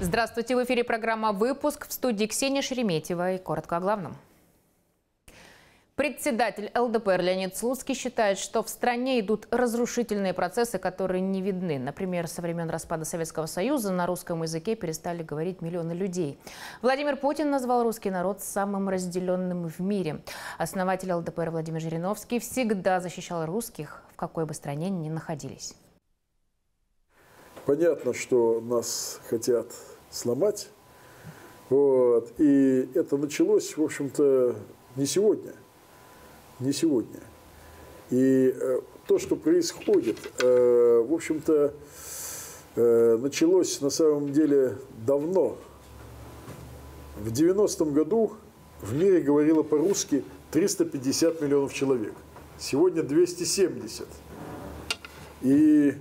Здравствуйте, в эфире программа «Выпуск» в студии Ксения Шереметьева и коротко о главном. Председатель ЛДПР Леонид Слуцкий считает, что в стране идут разрушительные процессы, которые не видны. Например, со времен распада Советского Союза на русском языке перестали говорить миллионы людей. Владимир Путин назвал русский народ самым разделенным в мире. Основатель ЛДПР Владимир Жириновский всегда защищал русских, в какой бы стране ни находились. Понятно, что нас хотят сломать. Вот. И это началось, в общем-то, не сегодня – не сегодня. И э, то, что происходит, э, в общем-то, э, началось на самом деле давно. В 90-м году в мире говорило по-русски 350 миллионов человек. Сегодня 270. И,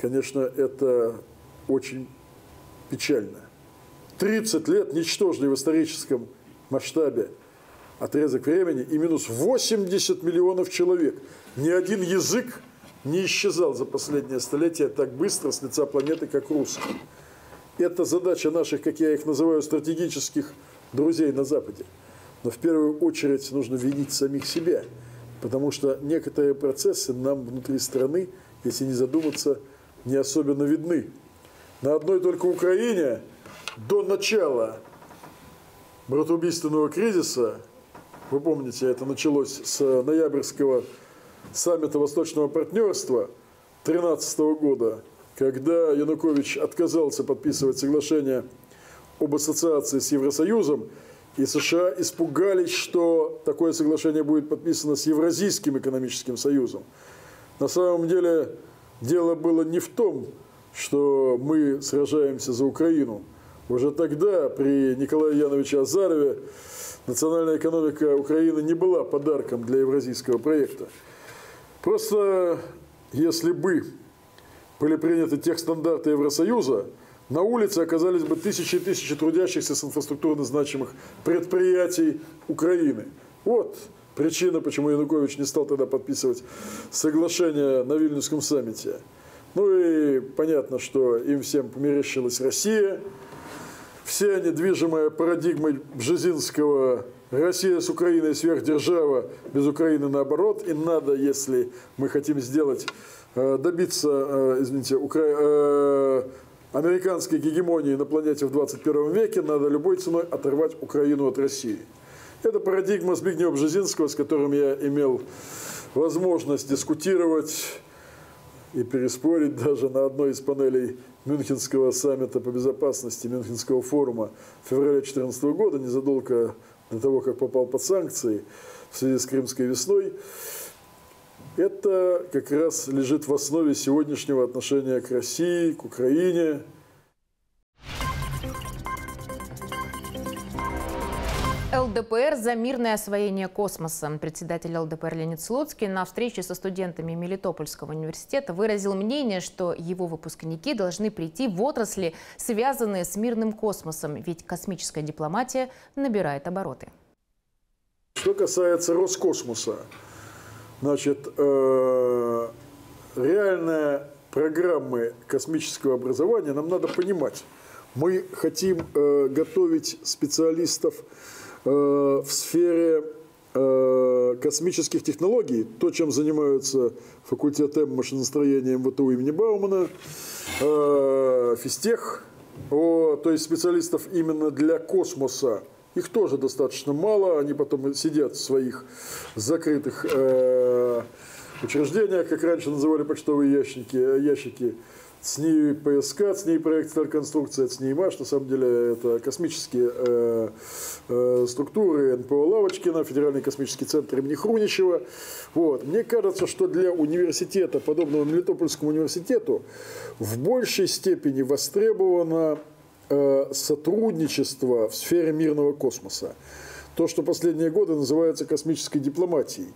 конечно, это очень печально. 30 лет ничтожный в историческом масштабе отрезок времени и минус 80 миллионов человек. Ни один язык не исчезал за последнее столетие так быстро с лица планеты, как русский. Это задача наших, как я их называю, стратегических друзей на Западе. Но в первую очередь нужно винить самих себя, потому что некоторые процессы нам внутри страны, если не задуматься, не особенно видны. На одной только Украине до начала братоубийственного кризиса вы помните, это началось с ноябрьского саммита Восточного партнерства 2013 года, когда Янукович отказался подписывать соглашение об ассоциации с Евросоюзом, и США испугались, что такое соглашение будет подписано с Евразийским экономическим союзом. На самом деле дело было не в том, что мы сражаемся за Украину. Уже тогда при Николае Яновиче Азарове национальная экономика Украины не была подарком для евразийского проекта. Просто если бы были приняты тех стандарты Евросоюза, на улице оказались бы тысячи и тысячи трудящихся с инфраструктурно значимых предприятий Украины. Вот причина, почему Янукович не стал тогда подписывать соглашение на Вильнюсском саммите. Ну и понятно, что им всем померещилась Россия – все они, движимые парадигмой Бжезинского Россия с Украиной сверхдержава, без Украины наоборот. И надо, если мы хотим сделать, э, добиться, э, извините, укра... Э, американской гегемонии на планете в 21 веке, надо любой ценой оторвать Украину от России. Это парадигма Збигнева Бжезинского, с которым я имел возможность дискутировать и переспорить даже на одной из панелей Мюнхенского саммита по безопасности, Мюнхенского форума февраля 2014 года, незадолго до того, как попал под санкции в связи с Крымской весной, это как раз лежит в основе сегодняшнего отношения к России, к Украине, ЛДПР за мирное освоение космоса. Председатель ЛДПР Леонид Слуцкий на встрече со студентами Мелитопольского университета выразил мнение, что его выпускники должны прийти в отрасли, связанные с мирным космосом, ведь космическая дипломатия набирает обороты. Что касается Роскосмоса, значит, э, реальная программы космического образования нам надо понимать. Мы хотим э, готовить специалистов в сфере э, космических технологий, то, чем занимаются факультет М машиностроения МВТУ имени Баумана, э, физтех, то есть специалистов именно для космоса, их тоже достаточно мало, они потом сидят в своих закрытых учреждениях, как раньше называли почтовые ящики, ящики ЦНИ ПСК, ЦНИ проект конструкция, ЦНИ МАШ, на самом деле это космические э, э, структуры НПО Лавочкина, Федеральный космический центр имени Хруничева. Вот. Мне кажется, что для университета, подобного Мелитопольскому университету, в большей степени востребовано э, сотрудничество в сфере мирного космоса. То, что последние годы называется космической дипломатией.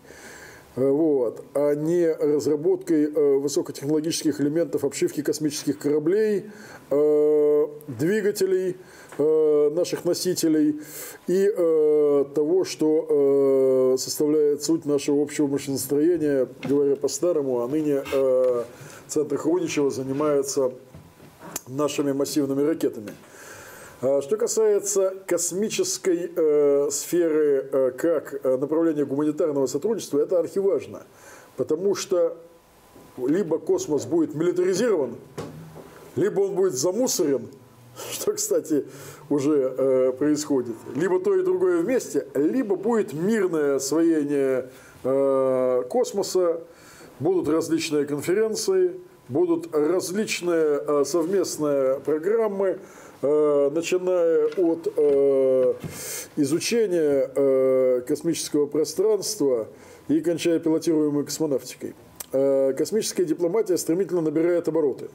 Э, вот, а не разработкой э, высокотехнологических элементов обшивки космических кораблей, э, двигателей наших носителей и того, что составляет суть нашего общего машиностроения, говоря по-старому, а ныне Центр Хруничева занимается нашими массивными ракетами. А что касается космической э, сферы э, как направления гуманитарного сотрудничества, это архиважно, потому что либо космос будет милитаризирован, либо он будет замусорен, что, кстати, уже э, происходит, либо то и другое вместе, либо будет мирное освоение э, космоса, будут различные конференции, будут различные э, совместные программы, э, начиная от э, изучения э, космического пространства и кончая пилотируемой космонавтикой. Э, космическая дипломатия стремительно набирает обороты.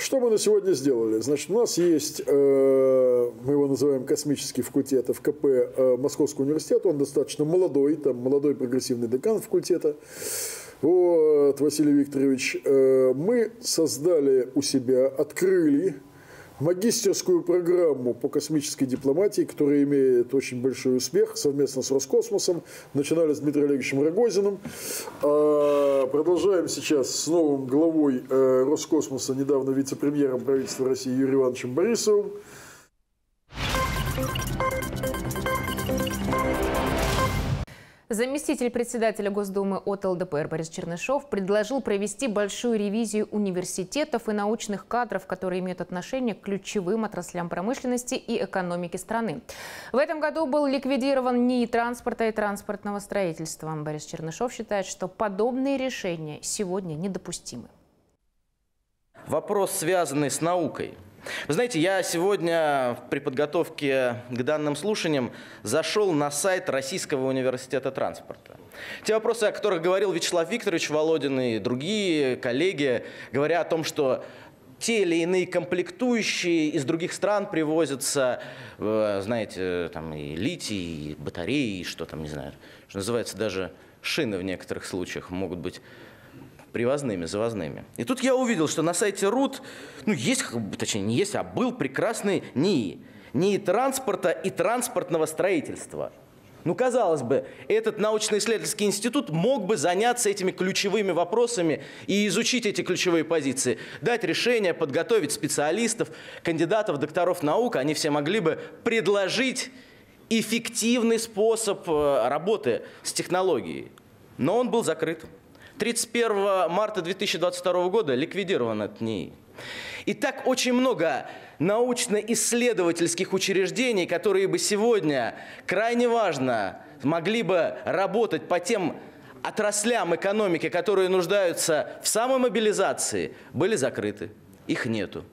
Что мы на сегодня сделали? Значит, у нас есть, э, мы его называем космический факультет ФКП э, Московского университета, он достаточно молодой, там молодой прогрессивный декан факультета. Вот, Василий Викторович, э, мы создали у себя, открыли магистерскую программу по космической дипломатии, которая имеет очень большой успех совместно с Роскосмосом. Начинали с Дмитрием Олеговичем Рогозиным. А, продолжаем сейчас с новым главой э, Роскосмоса, недавно вице-премьером правительства России Юрием Ивановичем Борисовым. Заместитель председателя Госдумы от ЛДПР Борис Чернышов предложил провести большую ревизию университетов и научных кадров, которые имеют отношение к ключевым отраслям промышленности и экономики страны. В этом году был ликвидирован НИИ транспорта и транспортного строительства. Борис Чернышов считает, что подобные решения сегодня недопустимы. Вопрос, связанный с наукой – вы знаете, я сегодня при подготовке к данным слушаниям зашел на сайт Российского университета транспорта. Те вопросы, о которых говорил Вячеслав Викторович Володин и другие коллеги, говоря о том, что те или иные комплектующие из других стран привозятся, э, знаете, там и литий, и батареи, и что там, не знаю, что называется, даже шины в некоторых случаях могут быть привозными, завозными. И тут я увидел, что на сайте РУТ, ну, есть, точнее, не есть, а был прекрасный НИИ. НИИ транспорта и транспортного строительства. Ну, казалось бы, этот научно-исследовательский институт мог бы заняться этими ключевыми вопросами и изучить эти ключевые позиции, дать решения, подготовить специалистов, кандидатов, докторов наук. Они все могли бы предложить эффективный способ э, работы с технологией. Но он был закрыт. 31 марта 2022 года ликвидирован этот НИИ. И так очень много научно-исследовательских учреждений, которые бы сегодня крайне важно могли бы работать по тем отраслям экономики, которые нуждаются в самой мобилизации, были закрыты. Их нету.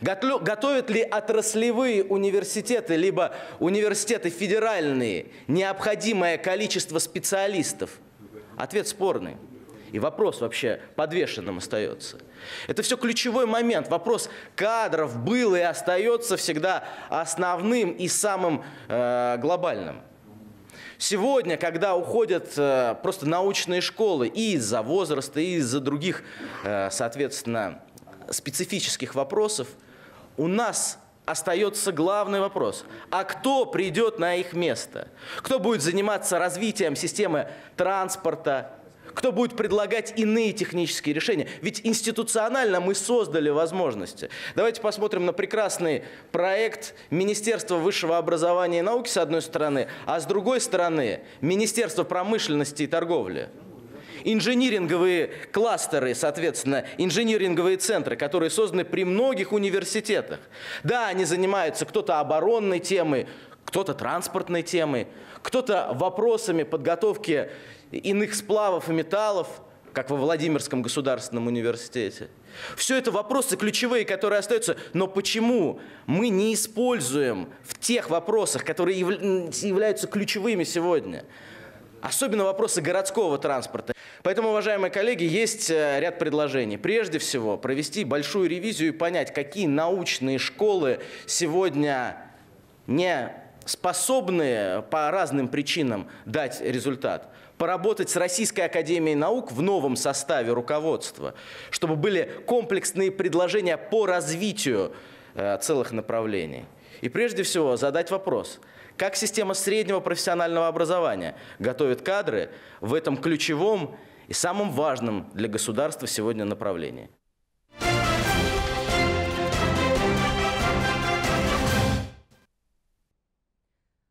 Готовят ли отраслевые университеты, либо университеты федеральные, необходимое количество специалистов? Ответ спорный. И вопрос вообще подвешенным остается. Это все ключевой момент. Вопрос кадров был и остается всегда основным и самым э, глобальным. Сегодня, когда уходят э, просто научные школы и из-за возраста, и из-за других, э, соответственно, специфических вопросов, у нас остается главный вопрос. А кто придет на их место? Кто будет заниматься развитием системы транспорта, кто будет предлагать иные технические решения. Ведь институционально мы создали возможности. Давайте посмотрим на прекрасный проект Министерства высшего образования и науки с одной стороны, а с другой стороны Министерство промышленности и торговли инжиниринговые кластеры, соответственно, инжиниринговые центры, которые созданы при многих университетах. Да, они занимаются кто-то оборонной темой, кто-то транспортной темой, кто-то вопросами подготовки иных сплавов и металлов, как во Владимирском государственном университете. Все это вопросы ключевые, которые остаются. Но почему мы не используем в тех вопросах, которые являются ключевыми сегодня? Особенно вопросы городского транспорта. Поэтому, уважаемые коллеги, есть э, ряд предложений. Прежде всего, провести большую ревизию и понять, какие научные школы сегодня не способны по разным причинам дать результат поработать с Российской Академией Наук в новом составе руководства, чтобы были комплексные предложения по развитию э, целых направлений. И прежде всего задать вопрос, как система среднего профессионального образования готовит кадры в этом ключевом и самом важном для государства сегодня направлении.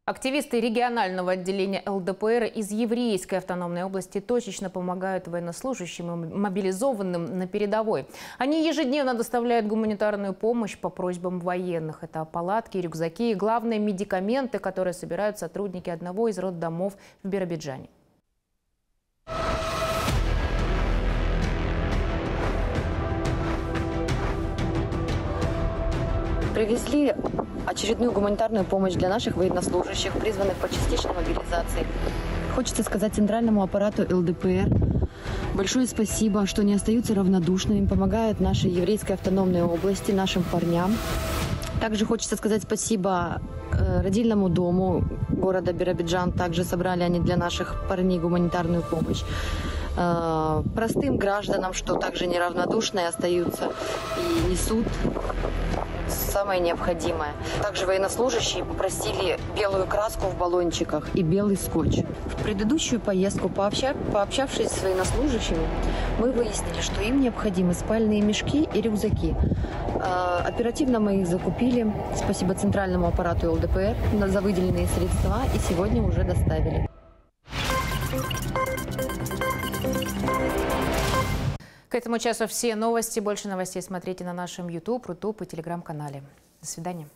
Активисты регионального отделения ЛДПР из еврейской автономной области точечно помогают военнослужащим и мобилизованным на передовой. Они ежедневно доставляют гуманитарную помощь по просьбам военных. Это палатки, рюкзаки и, главные медикаменты, которые собирают сотрудники одного из роддомов в Биробиджане. Привезли очередную гуманитарную помощь для наших военнослужащих, призванных по частичной мобилизации. Хочется сказать центральному аппарату ЛДПР большое спасибо, что не остаются равнодушными, помогают нашей еврейской автономной области, нашим парням. Также хочется сказать спасибо э, родильному дому города Биробиджан. Также собрали они для наших парней гуманитарную помощь. Э, простым гражданам, что также неравнодушные остаются и несут самое необходимое. Также военнослужащие попросили белую краску в баллончиках и белый скотч. В предыдущую поездку, пообщав... пообщавшись с военнослужащими, мы выяснили, что им необходимы спальные мешки и рюкзаки. Э, оперативно мы их закупили. Спасибо центральному аппарату ЛДПР за выделенные средства и сегодня уже доставили. К этому часу все новости. Больше новостей смотрите на нашем YouTube, Рутуб и Телеграм-канале. До свидания.